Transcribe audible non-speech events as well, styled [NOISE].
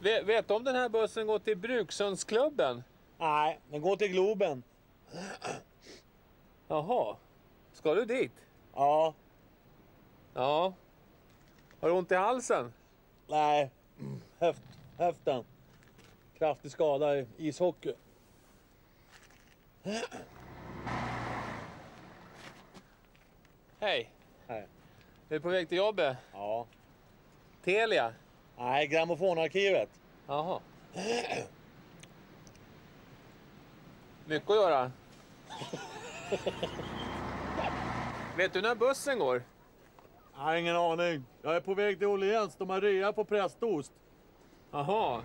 Vet, vet du om den här bussen går till Brukssundsklubben? Nej, den går till Globen. Jaha. Ska du dit? Ja, Ja. Har du ont i halsen? nej. Höft, höften. Kraftig skada i ishockey. Hej. Nej. Är du på väg till jobbet? Ja. Telia? Nej, grammofonarkivet. Jaha. Mycket att göra. [LAUGHS] Vet du när bussen går? Jag har ingen aning. Jag är på väg till Åhléns. De har rea på prästost. Jaha.